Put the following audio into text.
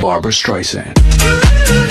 Barbara Streisand.